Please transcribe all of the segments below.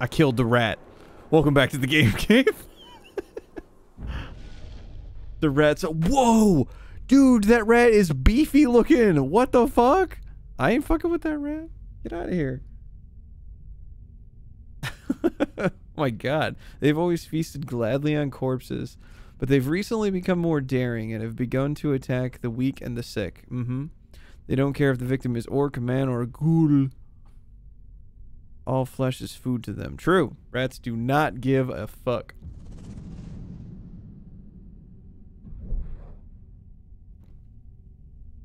I killed the rat. Welcome back to the game cave. the rat's whoa, dude, that rat is beefy looking. What the fuck? I ain't fucking with that rat. Get out of here. oh my god. They've always feasted gladly on corpses, but they've recently become more daring and have begun to attack the weak and the sick. Mm-hmm. They don't care if the victim is orc, man, or a ghoul. All flesh is food to them. True. Rats do not give a fuck.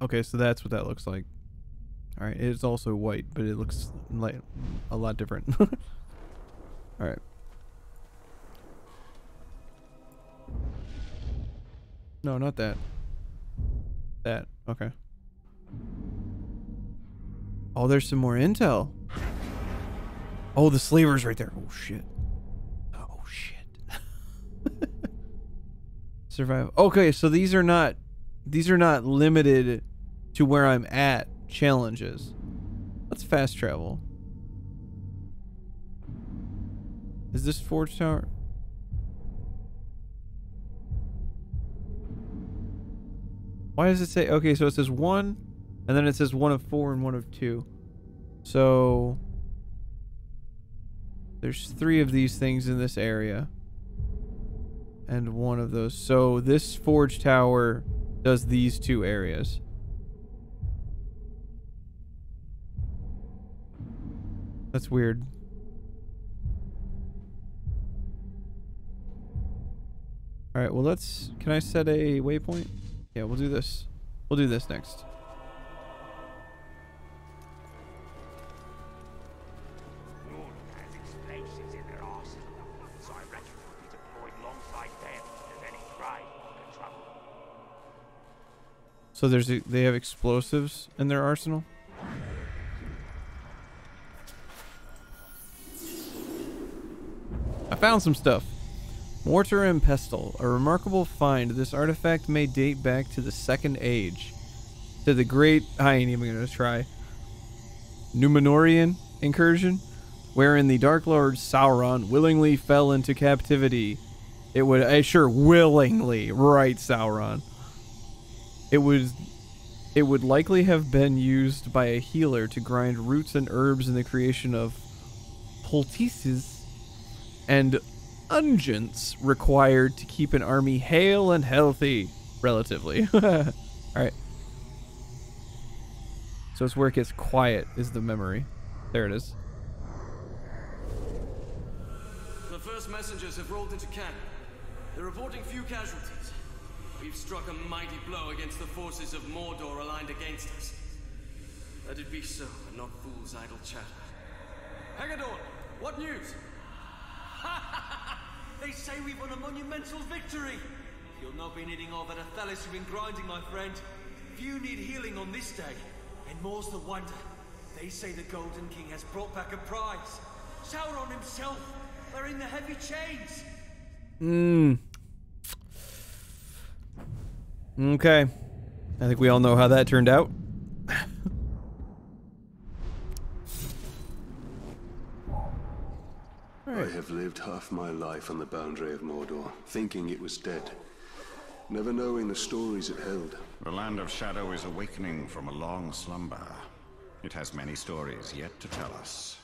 Okay, so that's what that looks like. Alright, it is also white, but it looks like a lot different. Alright. No, not that. That. Okay. Oh, there's some more intel. Oh, the slaver's right there. Oh, shit. Oh, shit. Survive. Okay, so these are not... These are not limited to where I'm at challenges. Let's fast travel. Is this Forge Tower? Why does it say... Okay, so it says one, and then it says one of four and one of two. So... There's three of these things in this area. And one of those. So this Forge Tower does these two areas. That's weird. Alright, well let's... Can I set a waypoint? Yeah, we'll do this. We'll do this next. So there's a, they have explosives in their arsenal? I found some stuff. Mortar and Pestle. A remarkable find. This artifact may date back to the Second Age. To the great... I ain't even gonna try. Numenorean incursion? Wherein the Dark Lord Sauron willingly fell into captivity. It would... Uh, sure, willingly. Right, Sauron. It was... It would likely have been used by a healer to grind roots and herbs in the creation of poultices and unguents required to keep an army hale and healthy, relatively. Alright. So it's where it gets quiet is the memory. There it is. The first messengers have rolled into camp. They're reporting few casualties. We've struck a mighty blow against the forces of Mordor aligned against us. Let it be so, and not fools' idle chatter. Haggadorn, what news? they say we've won a monumental victory! You'll not be needing all that Athelas you've been grinding, my friend. Few need healing on this day, and more's the wonder. They say the Golden King has brought back a prize. Sauron himself, they're in the heavy chains. Hmm. Okay. I think we all know how that turned out. I have lived half my life on the boundary of Mordor, thinking it was dead. Never knowing the stories it held. The Land of Shadow is awakening from a long slumber. It has many stories yet to tell us.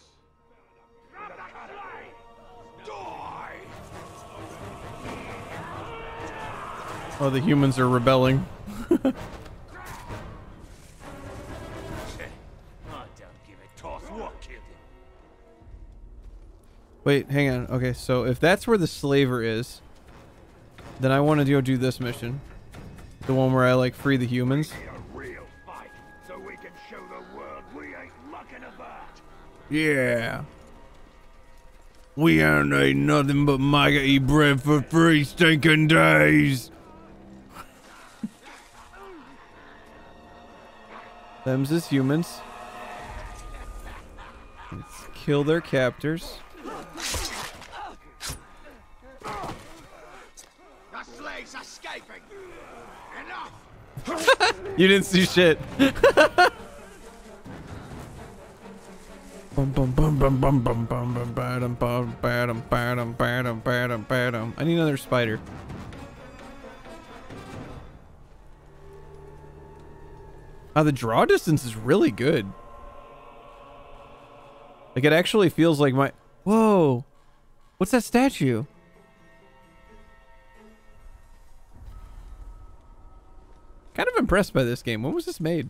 Oh, the humans are rebelling. Wait, hang on. Okay, so if that's where the slaver is, then I want to go do this mission. The one where I like free the humans. Yeah. We ain't ate nothing but maggoty bread for three stinking days. Them's as humans. Let's kill their captors. The slaves escaping. Enough. you didn't see shit. I need another spider. Ah, the draw distance is really good. Like it actually feels like my Whoa. What's that statue? Kind of impressed by this game. When was this made?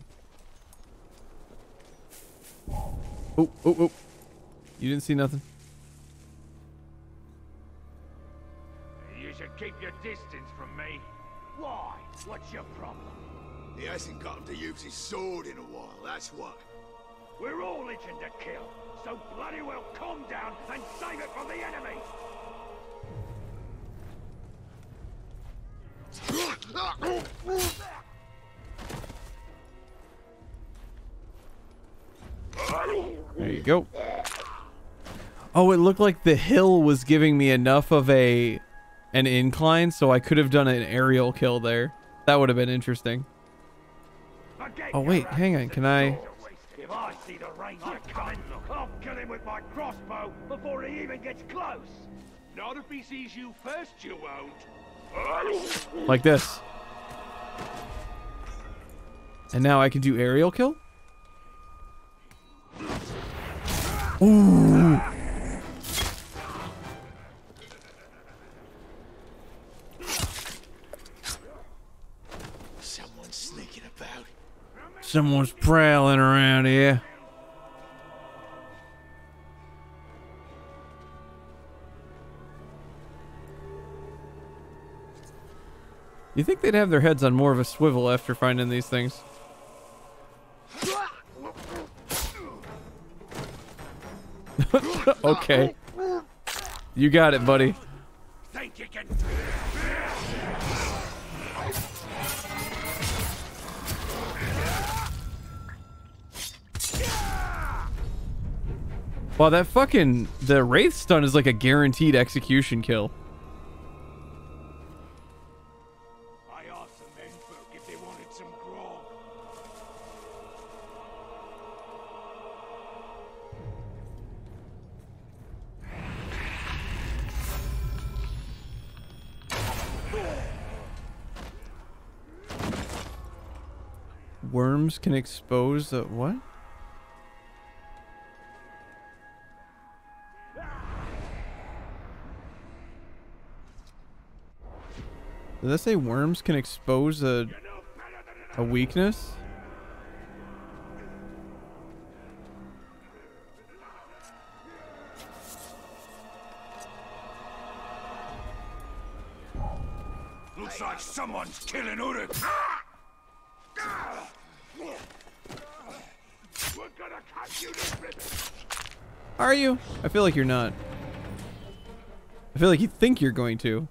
Oh, oh, oh. You didn't see nothing? You should keep your distance from me. Why? What's your? He hasn't gotten to use his sword in a while, that's what. We're all itching to kill, so bloody well calm down and save it from the enemy. There you go. Oh, it looked like the hill was giving me enough of a an incline so I could have done an aerial kill there. That would have been interesting. Oh wait, hang on. Can I If I see the ranger coming, I'll kill him with my crossbow before he even gets close. Not if he sees you first, you won't. like this? And now I can do aerial kill? Ooh. Someone's prowling around here. You think they'd have their heads on more of a swivel after finding these things? okay. You got it, buddy. Wow, that fucking the wraith stun is like a guaranteed execution kill. I asked the menfolk if they wanted some grog. Worms can expose a what? Did that say worms can expose a a weakness? Looks like someone's killing Uruk. We're gonna cut you to. Are you? I feel like you're not. I feel like you think you're going to,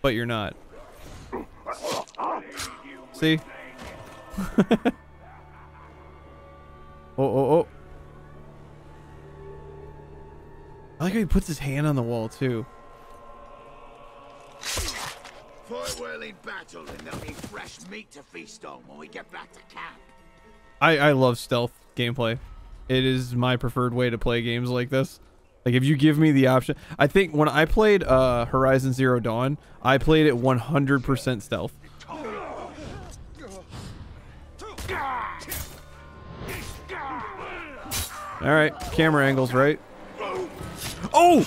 but you're not. See? oh, oh, oh. I like how he puts his hand on the wall, too. Fight well in battle, and there'll be fresh meat to feast on when we get back to camp. I, I love stealth gameplay. It is my preferred way to play games like this. Like, if you give me the option... I think when I played uh, Horizon Zero Dawn, I played it 100% stealth. Alright, camera angles, right? Oh!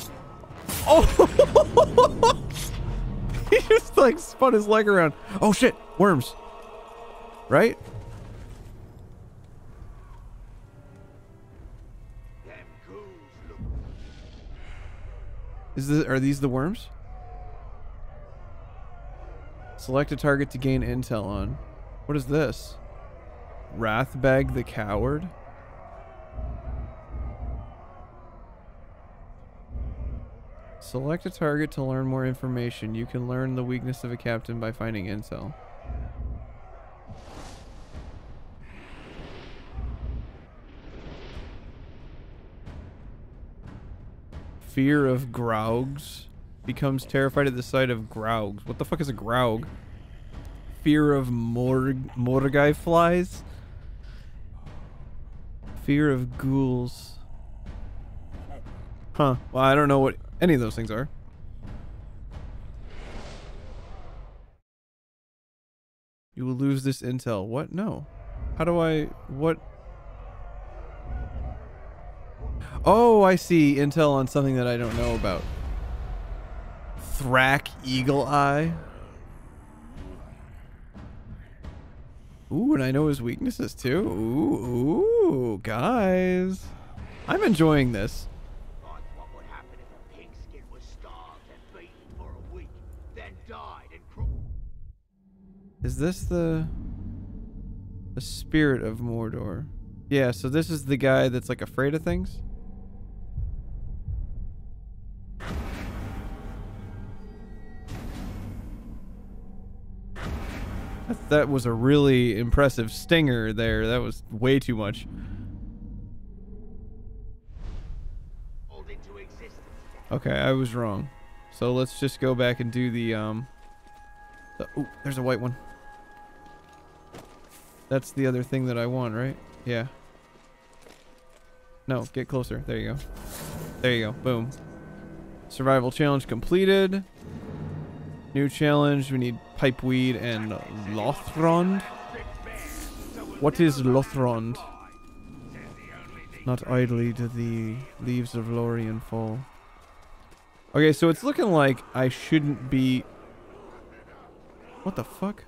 Oh! he just, like, spun his leg around. Oh, shit! Worms. Right? Them ghouls look Is this, are these the worms? Select a target to gain intel on. What is this? Ratbag the Coward? Select a target to learn more information. You can learn the weakness of a captain by finding intel. Fear of Graugs. Becomes terrified at the sight of Graugs. What the fuck is a Graug? Fear of Morg Morgai flies. Fear of ghouls. Huh. Well, I don't know what any of those things are. You will lose this intel. What? No. How do I... What? Oh, I see. Intel on something that I don't know about. Thrak Eagle Eye. Ooh, and I know his weaknesses too. Ooh, ooh, guys. I'm enjoying this. Is this the the spirit of Mordor? Yeah, so this is the guy that's like afraid of things. That, that was a really impressive stinger there. That was way too much. called into existence. Okay, I was wrong. So let's just go back and do the um. The, oh, there's a white one. That's the other thing that I want, right? Yeah. No, get closer. There you go. There you go. Boom. Survival challenge completed. New challenge. We need pipeweed and Lothrond. What is Lothrond? Not idly do the leaves of Lorien fall. Okay, so it's looking like I shouldn't be... What the fuck?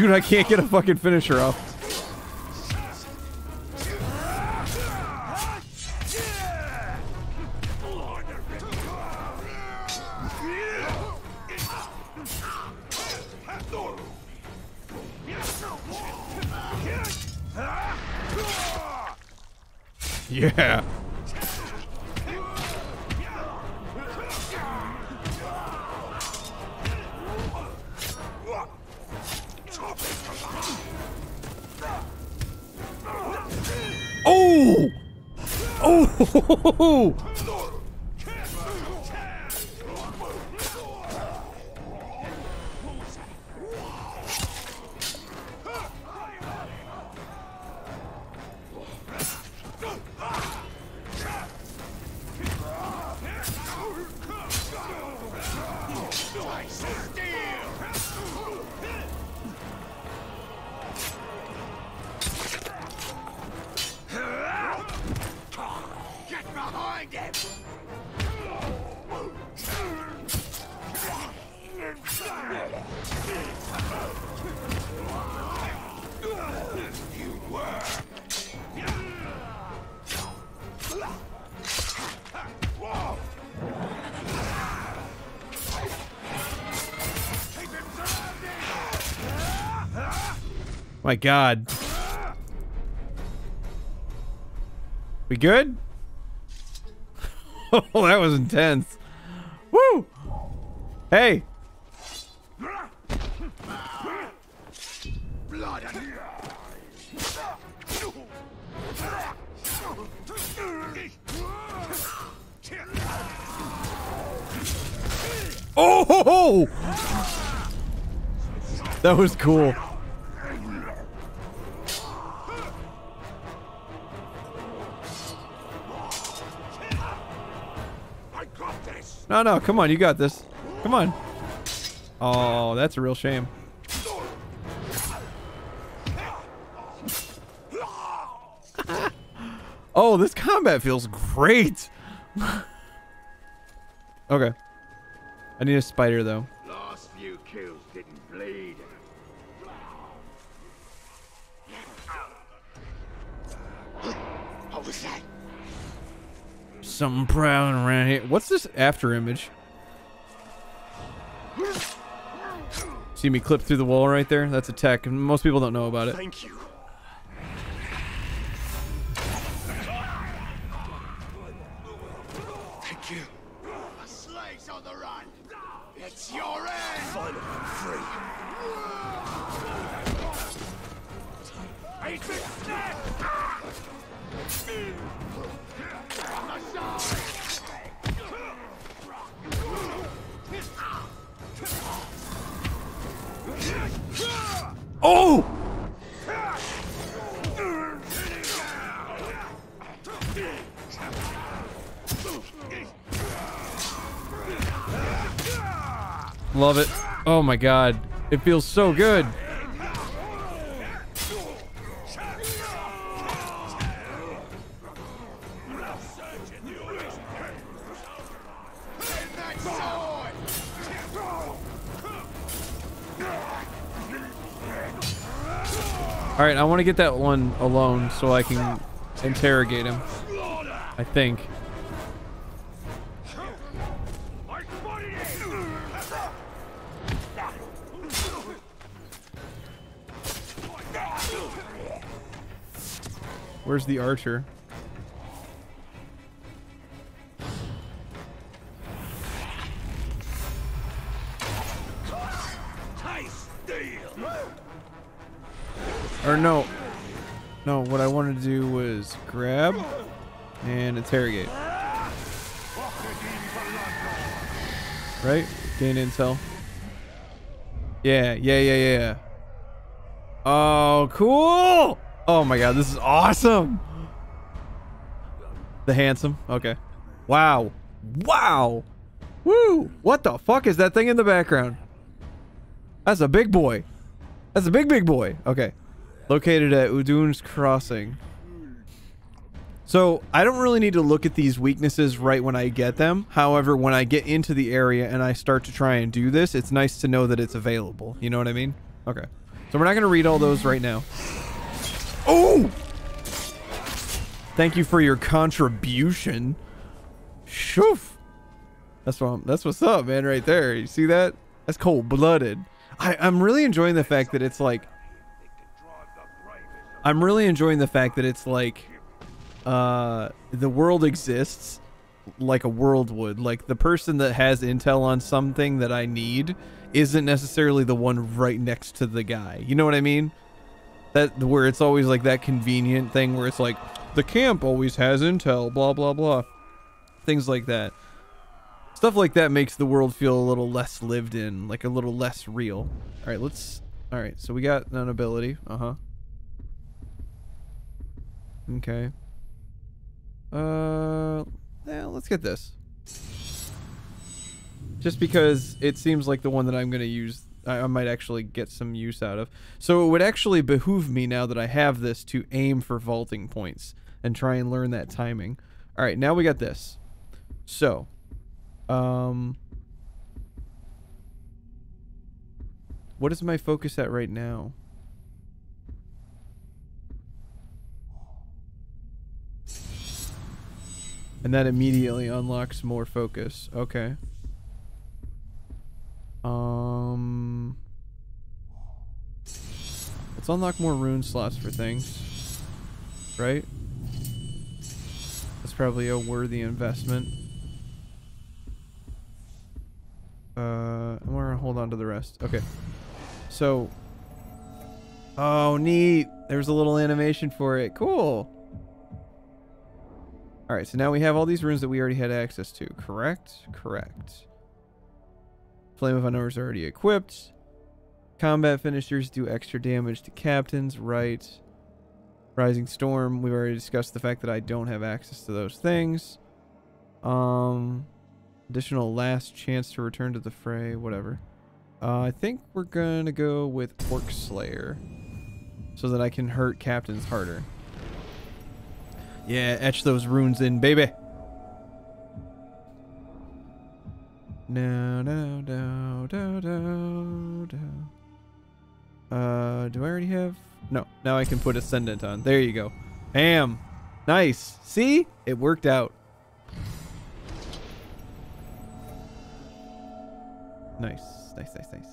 Dude, I can't get a fucking finisher off. My god. We good? oh, that was intense. Woo! Hey! Oh! That was cool. No, no, come on, you got this. Come on. Oh, that's a real shame. oh, this combat feels great. okay. I need a spider though. Last few kills didn't bleed. What was that? Something prowling around here. What's this after image? See me clip through the wall right there? That's a tech. Most people don't know about it. Thank you. Oh! Love it. Oh my god. It feels so good. All right, I want to get that one alone so I can interrogate him. I think. Where's the archer? Or no. No, what I wanted to do was grab and interrogate. Right? Gain intel. Yeah, yeah, yeah, yeah. Oh, cool! Oh my god, this is awesome! The handsome. Okay. Wow. Wow! Woo! What the fuck is that thing in the background? That's a big boy. That's a big, big boy. Okay. Located at Udun's Crossing. So, I don't really need to look at these weaknesses right when I get them. However, when I get into the area and I start to try and do this, it's nice to know that it's available. You know what I mean? Okay. So we're not going to read all those right now. Oh! Thank you for your contribution. Shoof. That's what I'm, that's what's up, man, right there. You see that? That's cold-blooded. I'm really enjoying the fact that it's like I'm really enjoying the fact that it's like uh the world exists like a world would. Like the person that has intel on something that I need isn't necessarily the one right next to the guy. You know what I mean? That where it's always like that convenient thing where it's like the camp always has intel, blah blah blah. Things like that. Stuff like that makes the world feel a little less lived in, like a little less real. All right, let's. All right, so we got an ability. Uh huh. Okay. Uh, yeah, let's get this. Just because it seems like the one that I'm gonna use, I, I might actually get some use out of. So it would actually behoove me now that I have this to aim for vaulting points and try and learn that timing. All right, now we got this. So, um, what is my focus at right now? And that immediately unlocks more focus. Okay. Um, let's unlock more rune slots for things. Right? That's probably a worthy investment. Uh, we're gonna hold on to the rest. Okay. So. Oh, neat. There's a little animation for it. Cool. All right, so now we have all these runes that we already had access to. Correct? Correct. Flame of Anor is already equipped. Combat finishers do extra damage to captains. Right. Rising Storm. We've already discussed the fact that I don't have access to those things. Um, additional last chance to return to the fray. Whatever. Uh, I think we're gonna go with Orc Slayer, so that I can hurt captains harder. Yeah, etch those runes in, baby. No, no, no, no, no, no. Uh, do I already have? No, now I can put Ascendant on. There you go. Bam. Nice. See? It worked out. Nice. Nice, nice, nice.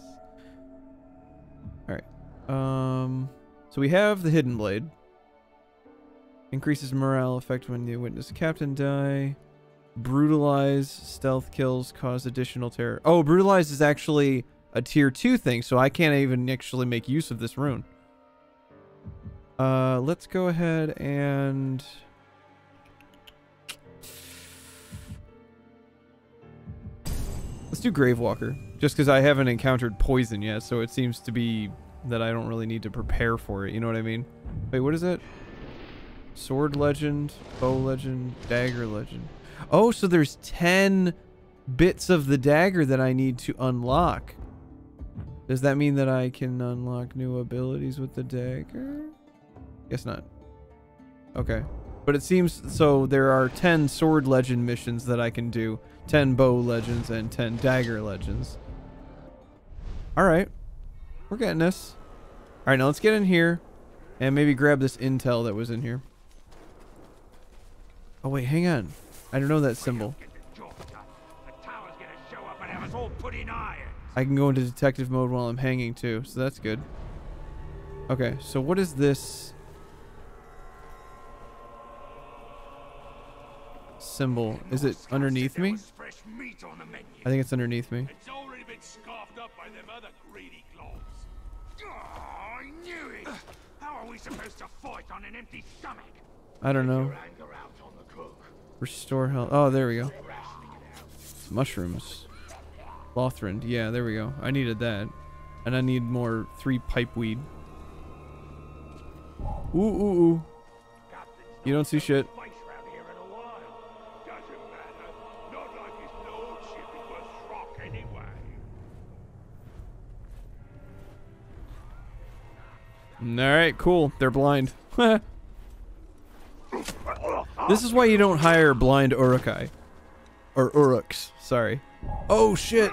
Alright. Um, so we have the Hidden Blade. Increases morale effect when you witness captain die. Brutalize stealth kills cause additional terror. Oh, brutalize is actually a tier 2 thing, so I can't even actually make use of this rune. Uh, let's go ahead and... Let's do Gravewalker. Just because I haven't encountered poison yet, so it seems to be that I don't really need to prepare for it. You know what I mean? Wait, what is it? Sword legend, bow legend, dagger legend. Oh, so there's 10 bits of the dagger that I need to unlock. Does that mean that I can unlock new abilities with the dagger? Guess not. Okay. But it seems so there are 10 sword legend missions that I can do, 10 bow legends and 10 dagger legends. All right. We're getting this. All right, now let's get in here and maybe grab this intel that was in here. Oh wait, hang on. I don't know that symbol. Get the job done. The tower's gonna show up and have us all put in irons. I can go into detective mode while I'm hanging too, so that's good. Okay, so what is this symbol? Is it underneath me? was fresh meat on the menu. I think it's underneath me. It's already been scarfed up by them other greedy globs. Oh, I knew it! How are we supposed to fight on an empty stomach? I don't know. Your anger out on the cook. Restore health. Oh, there we go. Mushrooms. Lothrind. Yeah, there we go. I needed that. And I need more three pipe weed. Ooh, ooh, ooh. You don't see shit. face round here in a while. Doesn't matter. Not like his lordship is worth rock anyway. Alright, cool. They're blind. This is why you don't hire blind Uruk-hai. Or Uruks, sorry. Oh shit!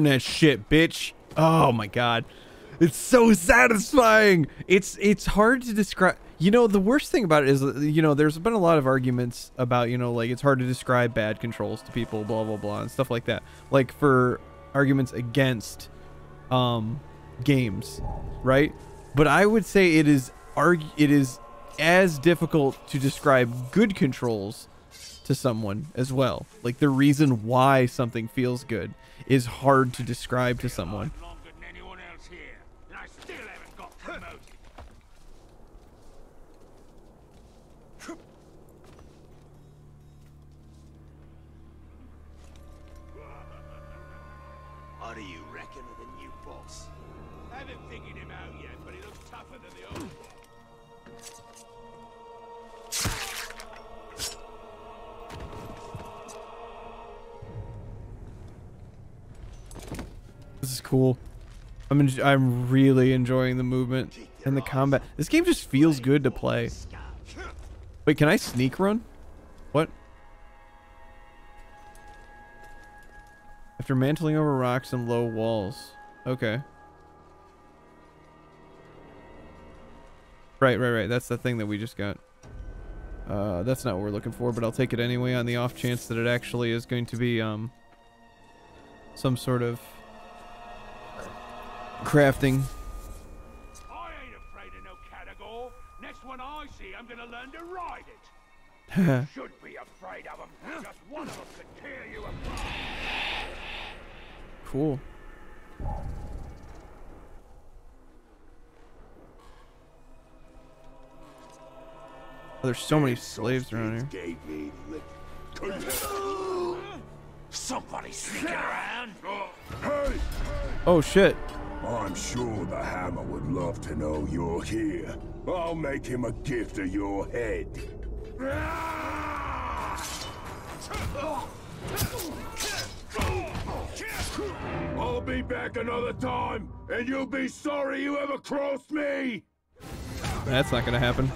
That shit, bitch. Oh my god. It's so satisfying. It's it's hard to describe. You know, the worst thing about it is, you know, there's been a lot of arguments about, you know, like it's hard to describe bad controls to people, blah blah blah, and stuff like that. Like for arguments against um games, right? But I would say it is arg- it is as difficult to describe good controls to someone as well. Like the reason why something feels good is hard to describe to someone. Cool. I'm en- I'm really enjoying the movement and the combat. This game just feels good to play. Wait, can I sneak run? What? After mantling over rocks and low walls. Okay. Right, right, right. That's the thing that we just got. Uh, that's not what we're looking for, but I'll take it anyway on the off chance that it actually is going to be, um, some sort of it. Should be afraid of them. Just one of them could tear you apart. Cool. Oh, there's so many slaves around here. Gave me. Somebody sneaking around. Oh shit. I'm sure the hammer would love to know you're here. I'll make him a gift of your head. I'll be back another time, and you'll be sorry you ever crossed me! That's not gonna happen.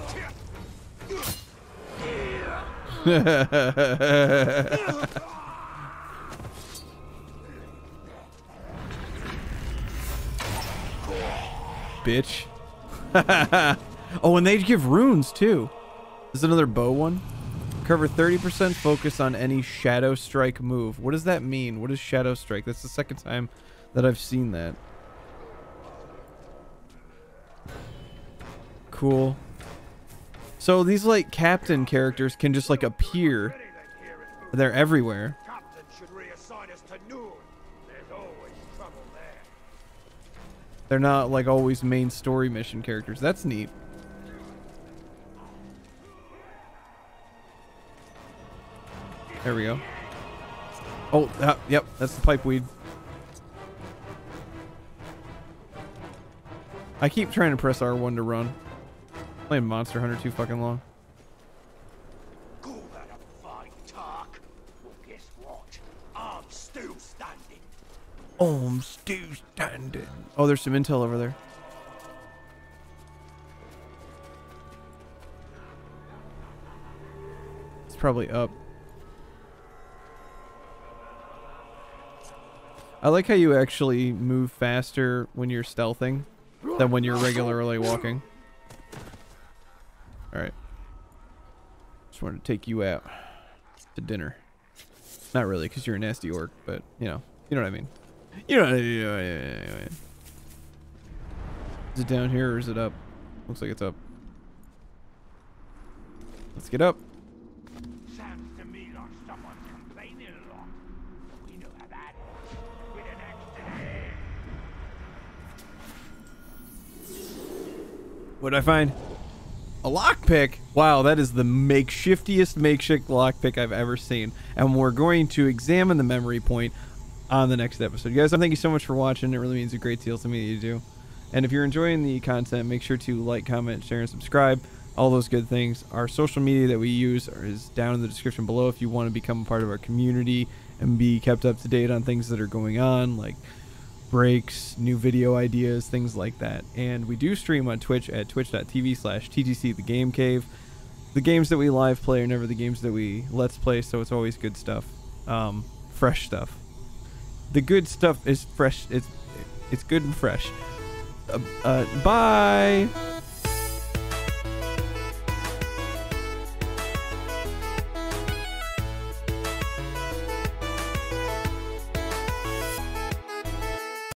Bitch. oh, and they give runes too. Is another bow one. Cover 30% focus on any Shadow Strike move. What does that mean? What is Shadow Strike? That's the second time that I've seen that. Cool. So these like captain characters can just like appear. They're everywhere. They're not like always main story mission characters. That's neat. There we go. Oh, that, yep, that's the pipe weed. I keep trying to press R1 to run. Playing Monster Hunter too fucking long. Call that a fine talk. Well, guess what? I'm still standing. Oh, I'm still standing. Oh, there's some intel over there. It's probably up. I like how you actually move faster when you're stealthing than when you're regularly walking. Alright. Just wanted to take you out to dinner. Not really, because you're a nasty orc, but, you know, you know what I mean. You know what I mean. You know what I mean. Is it down here or is it up? Looks like it's up. Let's get up. Sounds to me like someone's complaining a lot. We know how that is. With an axe to the head. What'd I find? A lockpick. Wow, that is the makeshiftiest makeshift lockpick I've ever seen. And we're going to examine the memory point on the next episode. You guys, I thank you so much for watching. It really means a great deal to me that you do. And if you're enjoying the content, make sure to like, comment, share, and subscribe. All those good things. Our social media that we use is down in the description below if you want to become a part of our community and be kept up to date on things that are going on, like breaks, new video ideas, things like that. And we do stream on Twitch at twitch.tv slash TGC The Game Cave. The games that we live play are never the games that we let's play, so it's always good stuff. Um, fresh stuff. The good stuff is fresh. It's it's good and fresh. Uh, uh, bye.